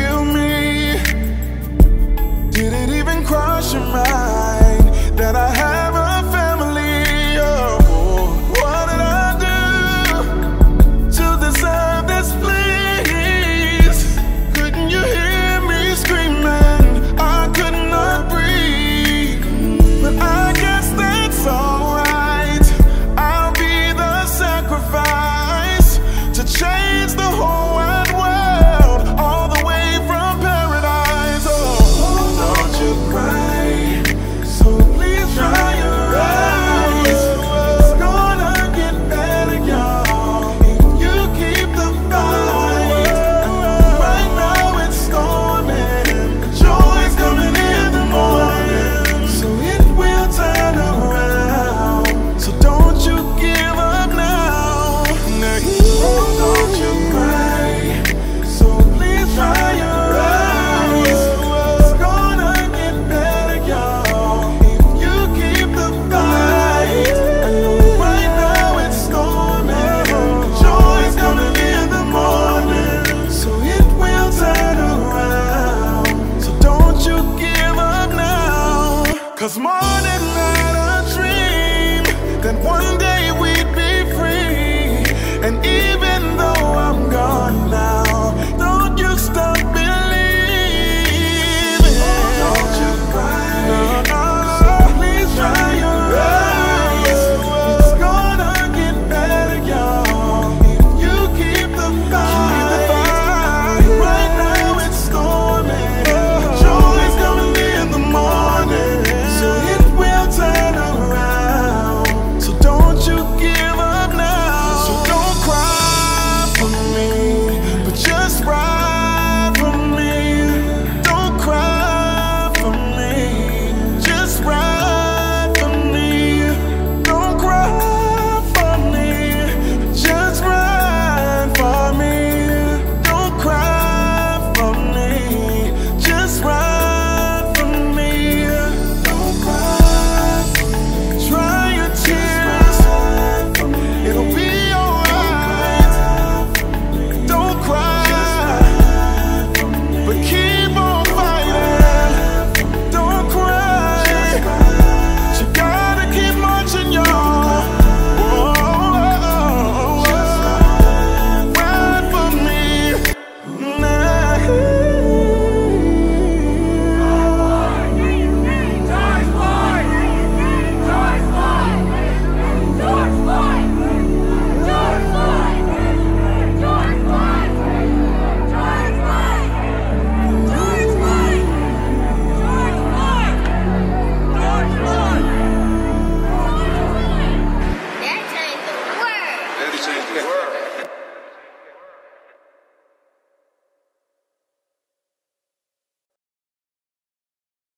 kill me? Did it even cross your mind? Cause more